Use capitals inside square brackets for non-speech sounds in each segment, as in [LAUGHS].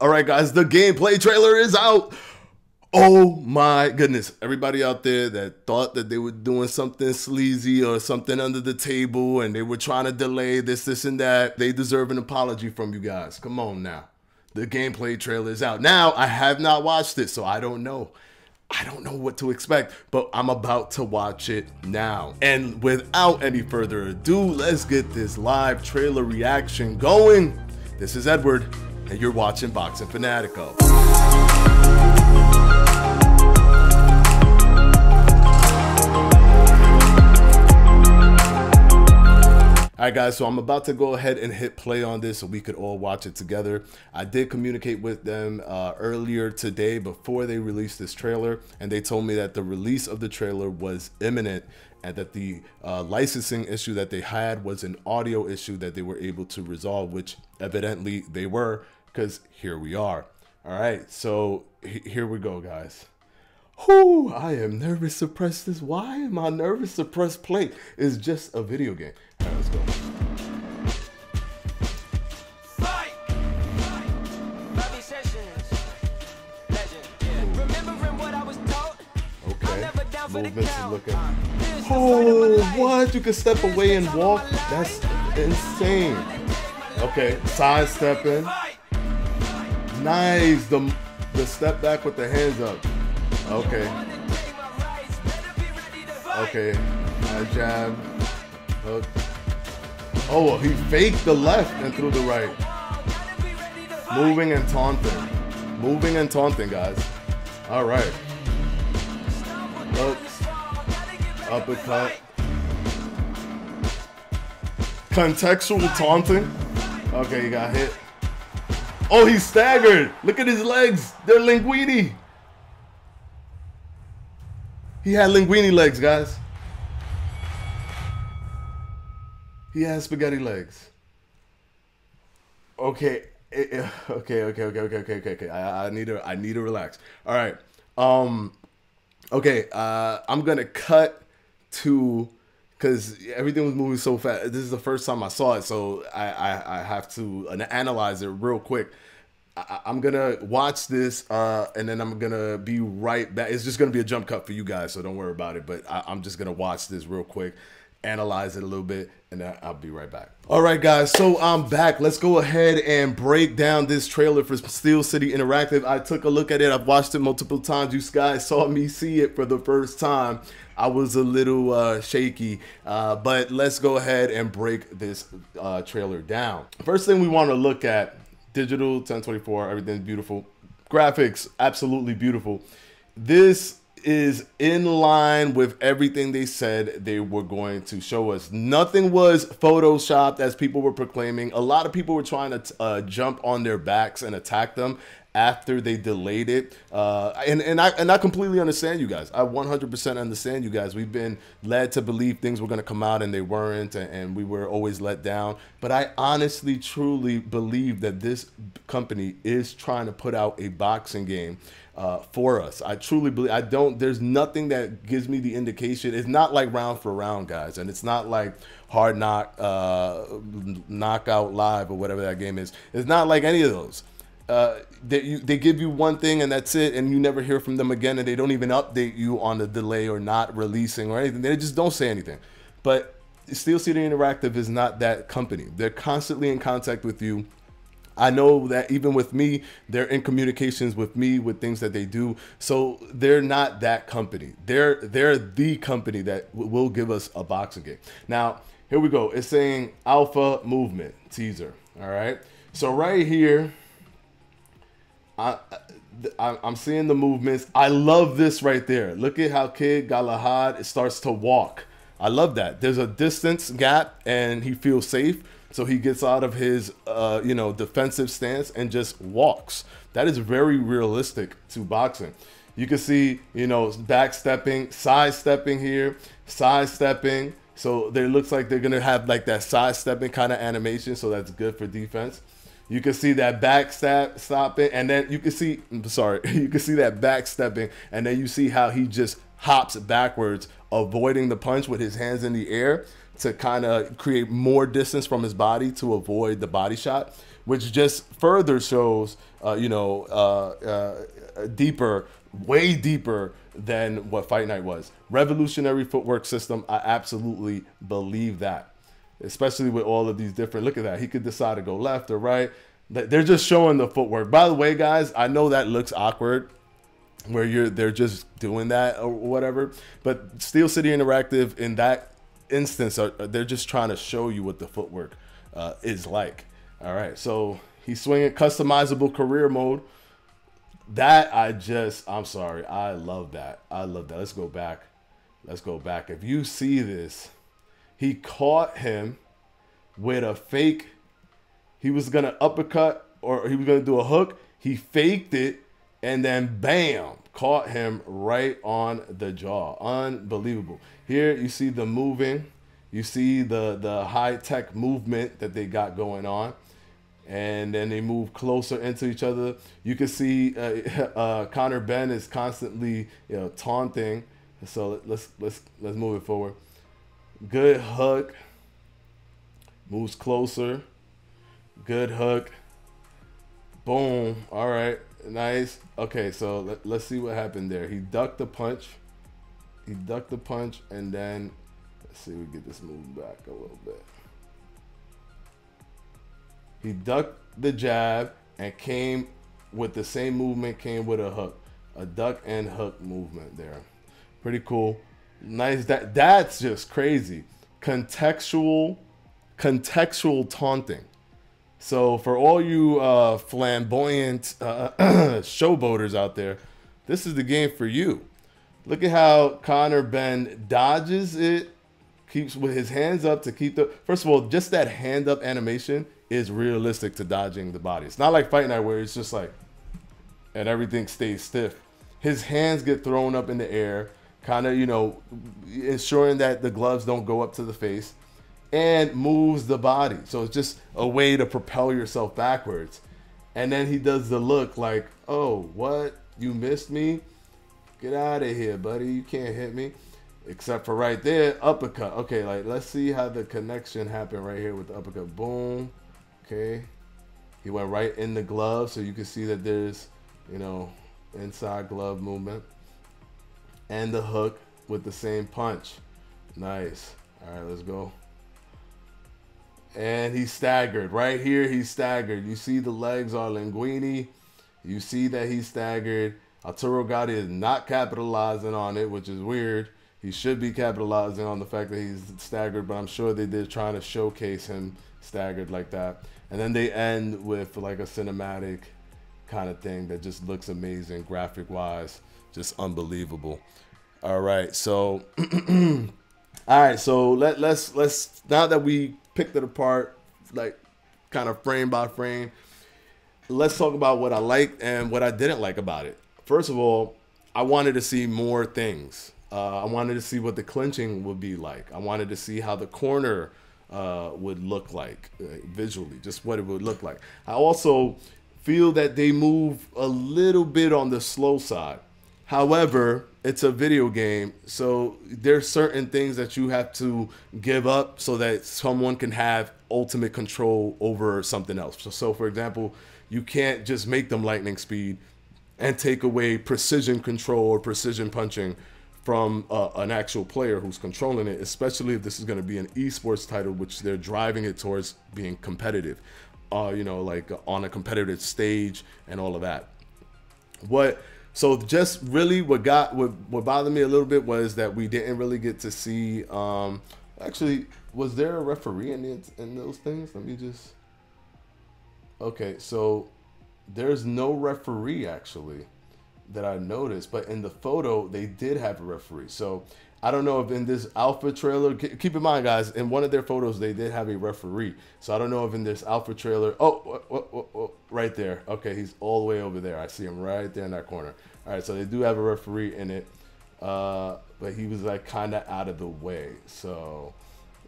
All right, guys, the gameplay trailer is out. Oh my goodness. Everybody out there that thought that they were doing something sleazy or something under the table and they were trying to delay this, this, and that, they deserve an apology from you guys. Come on now. The gameplay trailer is out. Now, I have not watched it, so I don't know. I don't know what to expect, but I'm about to watch it now. And without any further ado, let's get this live trailer reaction going. This is Edward and you're watching Boxing Fanatico. All right, guys, so I'm about to go ahead and hit play on this so we could all watch it together. I did communicate with them uh, earlier today before they released this trailer, and they told me that the release of the trailer was imminent and that the uh, licensing issue that they had was an audio issue that they were able to resolve, which evidently they were because here we are. All right, so here we go, guys. Whoo, I am nervous to press this. Why am I nervous to press play? It's just a video game. All right, let's go. movements is looking. Oh, what? You can step away and walk? That's insane. Okay, side stepping. Nice. The the step back with the hands up. Okay. Okay. Nice jab. Hook. Oh, he faked the left and threw the right. Moving and taunting. Moving and taunting, guys. All right. Hooks. Uppercut. Contextual taunting. Okay, he got hit. Oh, he's staggered. Look at his legs. They're linguini. He had linguini legs, guys. He has spaghetti legs. Okay. Okay, okay, okay, okay, okay, okay, okay. I, I need to I need to relax. All right. Um okay, uh I'm gonna cut to because everything was moving so fast. This is the first time I saw it, so I I, I have to analyze it real quick. I, am gonna watch this, uh, and then I'm gonna be right back. It's just gonna be a jump cut for you guys, so don't worry about it. But I, I'm just gonna watch this real quick, analyze it a little bit, and I'll be right back. All right, guys, so I'm back. Let's go ahead and break down this trailer for Steel City Interactive. I took a look at it. I've watched it multiple times. You guys saw me see it for the first time. I was a little uh, shaky, uh, but let's go ahead and break this uh, trailer down. First thing we want to look at, digital 1024, everything's beautiful. Graphics, absolutely beautiful. This is in line with everything they said they were going to show us. Nothing was photoshopped as people were proclaiming. A lot of people were trying to uh, jump on their backs and attack them after they delayed it. Uh, and, and I and I completely understand you guys. I 100% understand you guys. We've been led to believe things were going to come out and they weren't, and, and, we were always let down. But I honestly, truly believe that this company is trying to put out a boxing game. Uh, for us, I truly believe. I don't. There's nothing that gives me the indication. It's not like round for round, guys, and it's not like hard knock, uh, knockout live or whatever that game is. It's not like any of those uh, they, you, they give you one thing and that's it, and you never hear from them again, and they don't even update you on the delay or not releasing or anything. They just don't say anything. But Steel City Interactive is not that company. They're constantly in contact with you. I know that even with me, they're in communications with me with things that they do. So they're not that company. They're they're the company that will give us a boxing game. Now, here we go. It's saying Alpha Movement teaser. All right. So right here, I, I am seeing the movements. I love this right there. Look at how Kid Galahad starts to walk. I love that. There's a distance gap and he feels safe. So he gets out of his, uh, you know, defensive stance and just walks. That is very realistic to boxing. You can see, you know, backstepping, sidestepping here, sidestepping. So there looks like they're gonna have like that sidestepping kind of animation. So that's good for defense. You can see that back step stopping, and then you can see. Sorry, [LAUGHS] you can see that back stepping, and then you see how he just hops backwards, avoiding the punch with his hands in the air to kind of create more distance from his body to avoid the body shot. which just further shows, uh, you know, uh, uh, deeper, way deeper than what Fight Night was. Revolutionary footwork system. I absolutely believe that, especially with all of these different. Look at that. He could decide to go left or right. They're just showing the footwork. By the way, guys, I know that looks awkward where you're they're just doing that or whatever. But Steel City Interactive in that instance, are, they're just trying to show you what the footwork uh, is like. All right, so he's swinging customizable career mode. That I just, I'm sorry, I love that. I love that. Let's go back. Let's go back. If you see this, he caught him with a fake. He was gonna uppercut or he was gonna do a hook. He faked it and then bam, caught him right on the jaw. Unbelievable. Here you see the moving, you see the the high tech movement that they got going on, and then they move closer into each other. You can see uh, [LAUGHS] uh, Conor Benn is constantly you know taunting. So let's let's let's move it forward. Good hook. Moves closer. Good hook. Boom. All right. Nice. Okay, so let, let's see what happened there. He ducked the punch. He ducked the punch, and then let's see. We get this move back a little bit. He ducked the jab and came with the same movement. Came with a hook, a duck and hook movement there. Pretty cool. Nice. That that's just crazy. Contextual, contextual taunting. So for all you uh, flamboyant uh, [CLEARS THROAT] showboaters out there, this is the game for you. Look at how Conor Benn dodges it, keeps with his hands up to keep the. First of all, just that hand up animation is realistic to dodging the body. It's not like Fight Night where it's just like, and everything stays stiff. His hands get thrown up in the air, kind of you know, ensuring that the gloves don't go up to the face and moves the body. So it's just a way to propel yourself backwards. And then he does the look like, oh, what? You missed me? Get out of here, buddy. You can't hit me. Except for right there, uppercut. Okay, like let's see how the connection happened right here with the uppercut. Boom. Okay. He went right in the glove, so you can see that there's, you know, inside glove movement. And the hook with the same punch. Nice. All right, let's go and he staggered. Right here, he staggered. You see the legs are linguini. You see that he staggered. Arturo Gatti is not capitalizing on it, which is weird. He should be capitalizing on the fact that he's staggered, but I'm sure they did trying to showcase him staggered like that. And then they end with like a cinematic kind of thing that just looks amazing graphic wise, just unbelievable. All right, so [CLEARS THROAT] all right, so let let's let's now that we picked it apart, like kind of frame by frame. Let's talk about what I liked and what I didn't like about it. First of all, I wanted to see more things. Uh, I wanted to see what the clinching would be like. I wanted to see how the corner uh, would look like uh, visually, just what it would look like. I also feel that they move a little bit on the slow side. However, it's a video game, so there's certain things that you have to give up so that someone can have ultimate control over something else. So, so for example, you can't just make them lightning speed and take away precision control or precision punching from uh, an actual player who's controlling it, especially if this is going to be an esports title, which they're driving it towards being competitive, uh, you know, like on a competitive stage and all of that. What so just really what got what, what bothered me a little bit was that we didn't really get to see. Um, actually, was there a referee in it, in those things? Let me just. Okay, so there's no referee actually that I noticed, but in the photo they did have a referee. So I don't know if in this alpha trailer, keep in mind, guys, in one of their photos, they did have a referee. So I don't know if in this alpha trailer, oh, oh, oh, oh, right there. Okay, he's all the way over there. I see him right there in that corner. All right, so they do have a referee in it, uh, but he was like kind of out of the way. So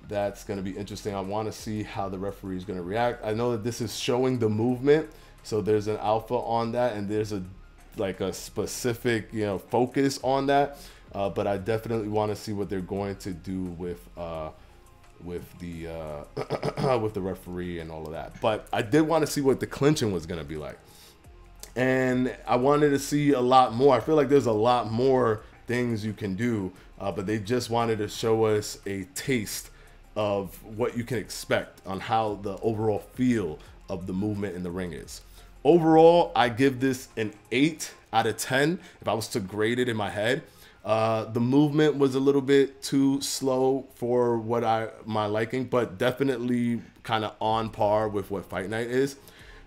that's going to be interesting. I want to see how the referee is going to react. I know that this is showing the movement. So there's an alpha on that, and there's a like a specific you know focus on that. Uh, but I definitely want to see what they're going to do with uh, with the uh, [COUGHS] with the referee and all of that. But I did want to see what the clinching was gonna be like, and I wanted to see a lot more. I feel like there's a lot more things you can do, uh, but they just wanted to show us a taste of what you can expect on how the overall feel of the movement in the ring is. Overall, I give this an 8 out of 10 if I was to grade it in my head. Uh, the movement was a little bit too slow for what I my liking, but definitely kind of on par with what Fight Night is.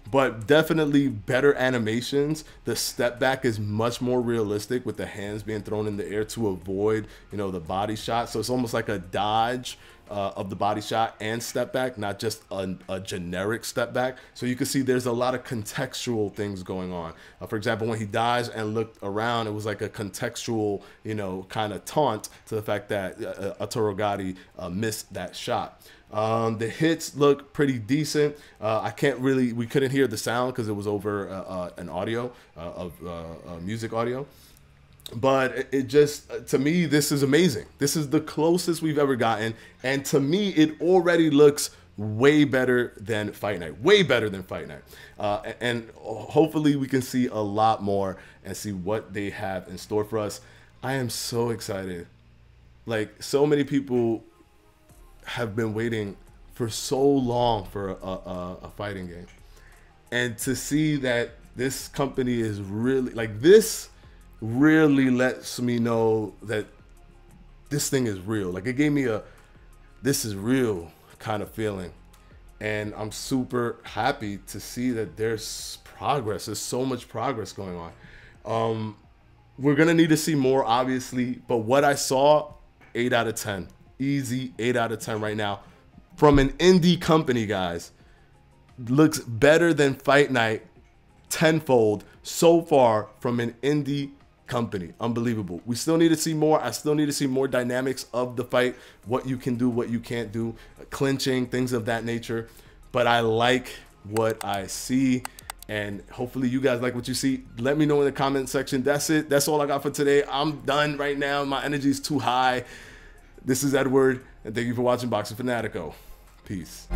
But definitely better animations. The step back is much more realistic with the hands being thrown in the air to avoid, you know, the body shot. So it's almost like a dodge uh, of the body shot and step back, not just a, a, generic step back. So you can see there's a lot of contextual things going on. Uh, for example, when he dies and looked around, it was like a contextual, you know, kind of taunt to the fact that uh, uh Arturo Gatti uh, missed that shot. Um, the hits look pretty decent. Uh, I can't really, we couldn't hear the sound because it was over uh, uh, an audio uh, of music audio but it just to me this is amazing. This is the closest we've ever gotten. And to me it already looks way better than fight night. Way better than fight night. Uh, and hopefully we can see a lot more and see what they have in store for us. I am so excited. Like so many people have been waiting for so long for a, a, a fighting game. And to see that this company is really like this really lets me know that this thing is real. Like it gave me a this is real kind of feeling. And I'm super happy to see that there's progress. There's so much progress going on. Um, we're gonna need to see more, obviously, but what I saw, eight out of ten, easy eight out of ten right now, from an indie company, guys, looks better than Fight Night tenfold so far from an indie company. Unbelievable. We still need to see more. I still need to see more dynamics of the fight, what you can do, what you can't do, clinching, things of that nature. But I like what I see. And hopefully you guys like what you see. Let me know in the comment section. That's it. That's all I got for today. I'm done right now. My energy is too high. This is Edward, and thank you for watching Boxing Fanatico. Peace.